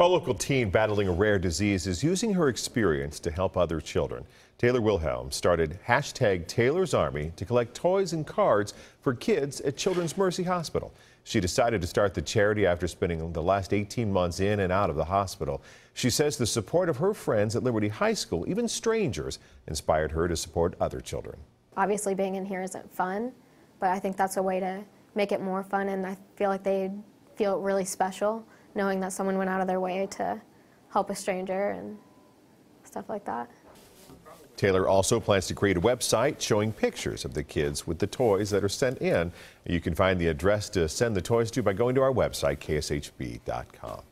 A local teen battling a rare disease is using her experience to help other children. Taylor Wilhelm started hashtag Taylor's Army to collect toys and cards for kids at Children's Mercy Hospital. She decided to start the charity after spending the last 18 months in and out of the hospital. She says the support of her friends at Liberty High School, even strangers, inspired her to support other children. Obviously, being in here isn't fun, but I think that's a way to make it more fun, and I feel like they feel really special knowing that someone went out of their way to help a stranger and stuff like that. Taylor also plans to create a website showing pictures of the kids with the toys that are sent in. You can find the address to send the toys to by going to our website, kshb.com.